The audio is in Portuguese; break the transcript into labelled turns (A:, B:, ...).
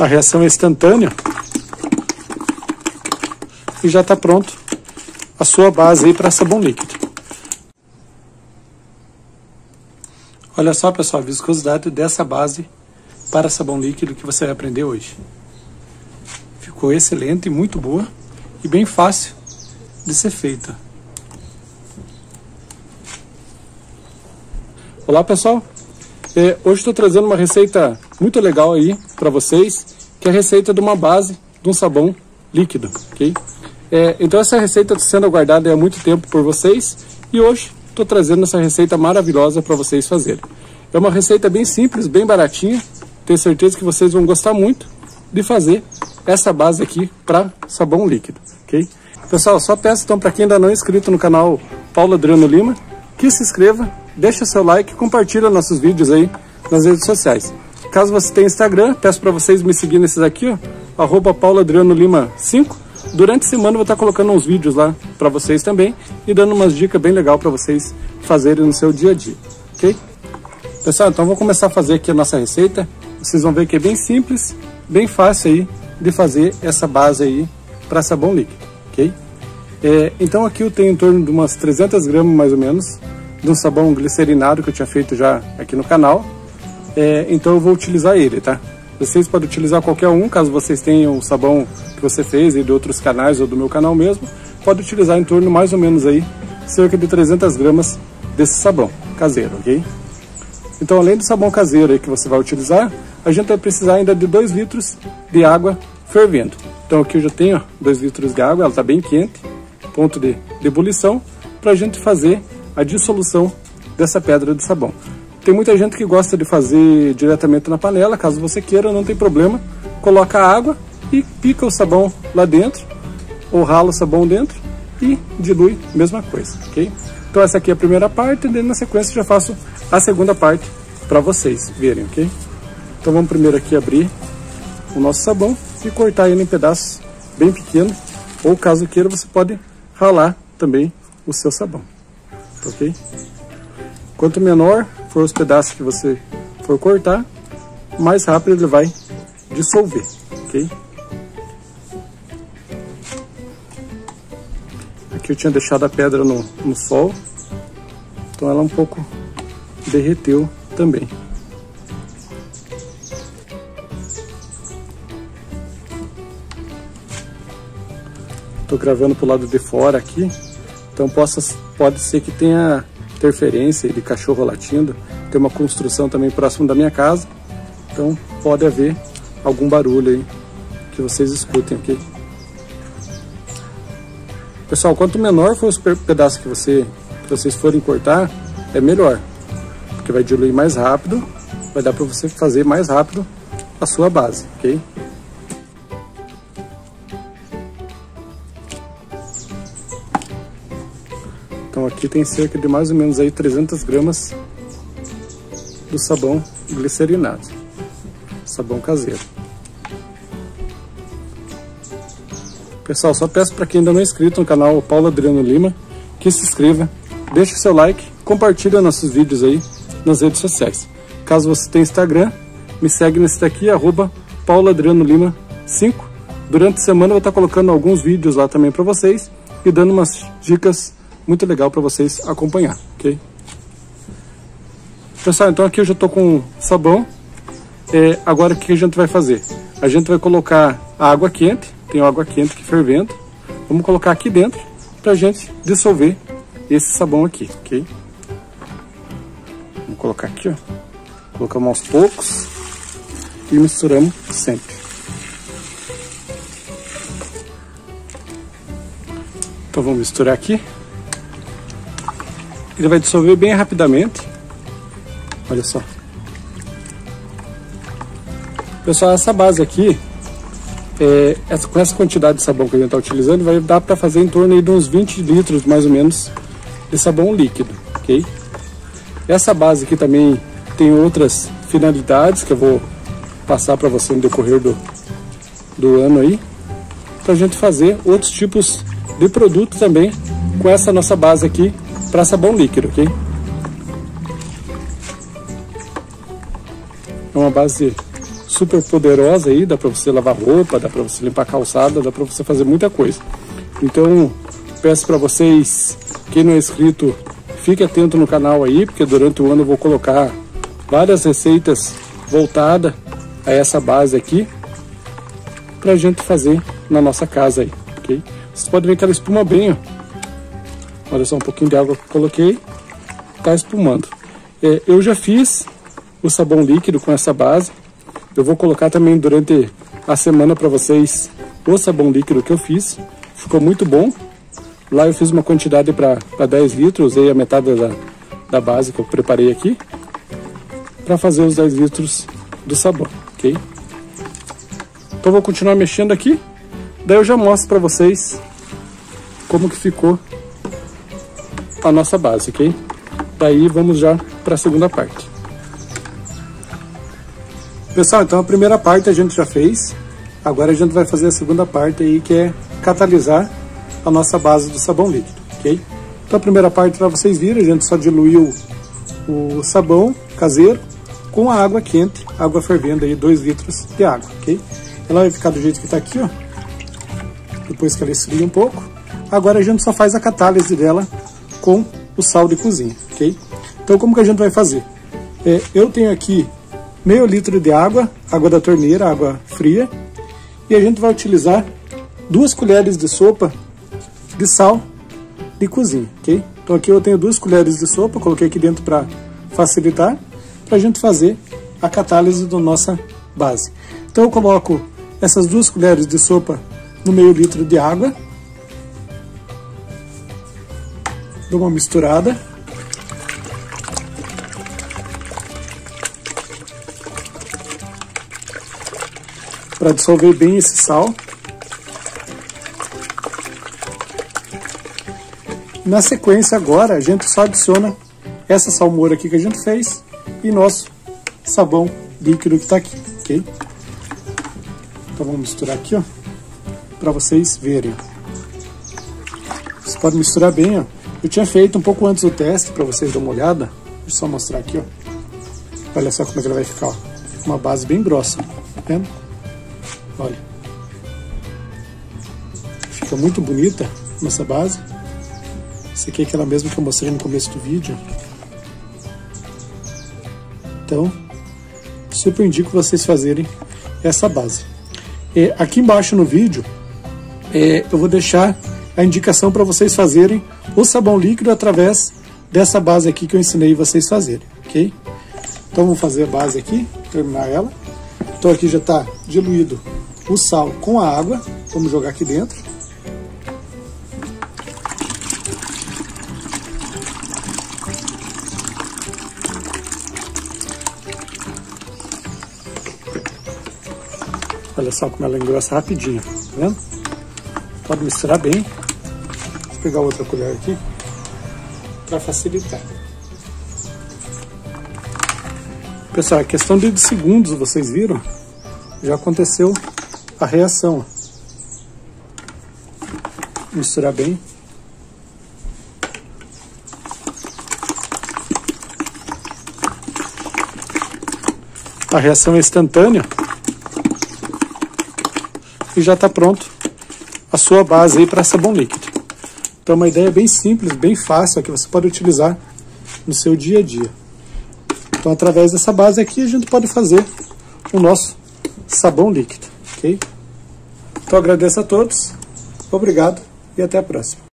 A: A reação é instantânea. E já está pronto a sua base aí para sabão líquido. Olha só, pessoal, a viscosidade dessa base para sabão líquido que você vai aprender hoje. Ficou excelente muito boa e bem fácil de ser feita. Olá pessoal, é, hoje estou trazendo uma receita muito legal aí para vocês, que é a receita de uma base de um sabão líquido, ok? É, então essa receita está sendo aguardada há muito tempo por vocês e hoje estou trazendo essa receita maravilhosa para vocês fazerem. É uma receita bem simples, bem baratinha, tenho certeza que vocês vão gostar muito de fazer essa base aqui para sabão líquido, ok? Pessoal, só peço então para quem ainda não é inscrito no canal Paulo Adriano Lima, que se inscreva, deixa seu like e compartilha nossos vídeos aí nas redes sociais. Caso você tenha Instagram, peço para vocês me seguir nesses aqui, ó, arroba Paulo Adriano Lima 5. Durante a semana eu vou estar colocando uns vídeos lá para vocês também e dando umas dicas bem legal para vocês fazerem no seu dia a dia, ok? Pessoal, então vou começar a fazer aqui a nossa receita. Vocês vão ver que é bem simples, bem fácil aí de fazer essa base aí para sabão líquido, ok? É, então aqui eu tenho em torno de umas 300 gramas mais ou menos de um sabão glicerinado que eu tinha feito já aqui no canal. É, então eu vou utilizar ele, tá? Vocês podem utilizar qualquer um, caso vocês tenham o sabão que você fez e de outros canais ou do meu canal mesmo. Pode utilizar em torno mais ou menos aí, cerca de 300 gramas desse sabão caseiro, ok? Então além do sabão caseiro aí que você vai utilizar, a gente vai precisar ainda de 2 litros de água fervendo. Então aqui eu já tenho 2 litros de água, ela está bem quente, ponto de, de ebulição, para a gente fazer a dissolução dessa pedra de sabão. Tem muita gente que gosta de fazer diretamente na panela, caso você queira, não tem problema. Coloca a água e pica o sabão lá dentro, ou rala o sabão dentro e dilui, mesma coisa, ok? Então essa aqui é a primeira parte, e na sequência já faço a segunda parte para vocês verem, ok? Então vamos primeiro aqui abrir o nosso sabão e cortar ele em pedaços bem pequenos, ou caso queira você pode ralar também o seu sabão ok? Quanto menor for os pedaços que você for cortar, mais rápido ele vai dissolver, ok? Aqui eu tinha deixado a pedra no, no sol, então ela um pouco derreteu também. Estou gravando para o lado de fora aqui, então possa, pode ser que tenha interferência de cachorro latindo. Tem uma construção também próximo da minha casa. Então pode haver algum barulho aí que vocês escutem aqui. Pessoal, quanto menor for os pedaços que, você, que vocês forem cortar, é melhor. Porque vai diluir mais rápido, vai dar para você fazer mais rápido a sua base, ok? Aqui tem cerca de mais ou menos aí 300 gramas do sabão glicerinado, sabão caseiro. Pessoal, só peço para quem ainda não é inscrito no canal Paulo Adriano Lima, que se inscreva, deixe seu like, compartilhe nossos vídeos aí nas redes sociais. Caso você tenha Instagram, me segue nesse daqui, arroba Paulo Adriano Lima 5. Durante a semana eu vou estar colocando alguns vídeos lá também para vocês e dando umas dicas muito legal para vocês acompanhar, ok? Pessoal, então aqui eu já estou com sabão. É, agora o que a gente vai fazer? A gente vai colocar a água quente, tem água quente que fervendo. Vamos colocar aqui dentro para a gente dissolver esse sabão aqui, ok? Vamos colocar aqui, ó. Colocamos aos poucos e misturamos sempre. Então vamos misturar aqui. Ele vai dissolver bem rapidamente. Olha só. Pessoal, essa base aqui, é, essa, com essa quantidade de sabão que a gente está utilizando, vai dar para fazer em torno de uns 20 litros, mais ou menos, de sabão líquido, ok? Essa base aqui também tem outras finalidades que eu vou passar para você no decorrer do, do ano aí, para a gente fazer outros tipos de produto também com essa nossa base aqui para sabão líquido, ok? É uma base super poderosa aí, dá para você lavar roupa, dá para você limpar calçada, dá para você fazer muita coisa. Então, peço para vocês, quem não é inscrito, fique atento no canal aí, porque durante o ano eu vou colocar várias receitas voltadas a essa base aqui, pra gente fazer na nossa casa aí, ok? Vocês podem ver que ela espuma bem, ó. Olha só um pouquinho de água que eu coloquei, tá espumando. É, eu já fiz o sabão líquido com essa base. Eu vou colocar também durante a semana para vocês o sabão líquido que eu fiz. Ficou muito bom. Lá eu fiz uma quantidade para 10 litros, usei a metade da, da base que eu preparei aqui para fazer os 10 litros do sabão, ok? Então vou continuar mexendo aqui, daí eu já mostro para vocês como que ficou a nossa base, ok? Daí vamos já para a segunda parte. Pessoal, então a primeira parte a gente já fez. Agora a gente vai fazer a segunda parte aí, que é catalisar a nossa base do sabão líquido, ok? Então a primeira parte, para vocês virem, a gente só diluiu o sabão caseiro com a água quente, água fervendo aí, 2 litros de água, ok? Ela vai ficar do jeito que está aqui, ó. Depois que ela esfria um pouco. Agora a gente só faz a catálise dela com o sal de cozinha, ok? Então como que a gente vai fazer? É, eu tenho aqui meio litro de água, água da torneira, água fria, e a gente vai utilizar duas colheres de sopa de sal de cozinha, ok? Então aqui eu tenho duas colheres de sopa, coloquei aqui dentro para facilitar, para a gente fazer a catálise da nossa base. Então eu coloco essas duas colheres de sopa no meio litro de água, dou uma misturada, para dissolver bem esse sal. Na sequência agora a gente só adiciona essa salmoura aqui que a gente fez e nosso sabão líquido que está aqui, ok? Então vamos misturar aqui, ó, para vocês verem. Você pode misturar bem, ó. Eu tinha feito um pouco antes o teste para vocês darem uma olhada. Deixa eu só mostrar aqui, ó. Olha só como é que ela vai ficar, ó. Uma base bem grossa, tá vendo? Olha. Fica muito bonita nossa base. Essa aqui é aquela mesma que eu mostrei no começo do vídeo. Então, super indico vocês fazerem essa base. É, aqui embaixo no vídeo, é, eu vou deixar a indicação para vocês fazerem o sabão líquido através dessa base aqui que eu ensinei vocês fazerem, ok? Então vamos fazer a base aqui, terminar ela. Então aqui já está diluído o sal com a água, vamos jogar aqui dentro. Olha só como ela engrossa rapidinho, tá vendo? Pode misturar bem. Vou pegar outra colher aqui para facilitar. Pessoal, questão de segundos, vocês viram? Já aconteceu a reação. Misturar bem. A reação é instantânea e já está pronto a sua base para sabão líquido. Então uma ideia bem simples, bem fácil, que você pode utilizar no seu dia a dia. Então através dessa base aqui a gente pode fazer o nosso sabão líquido, ok? Então agradeço a todos, obrigado e até a próxima.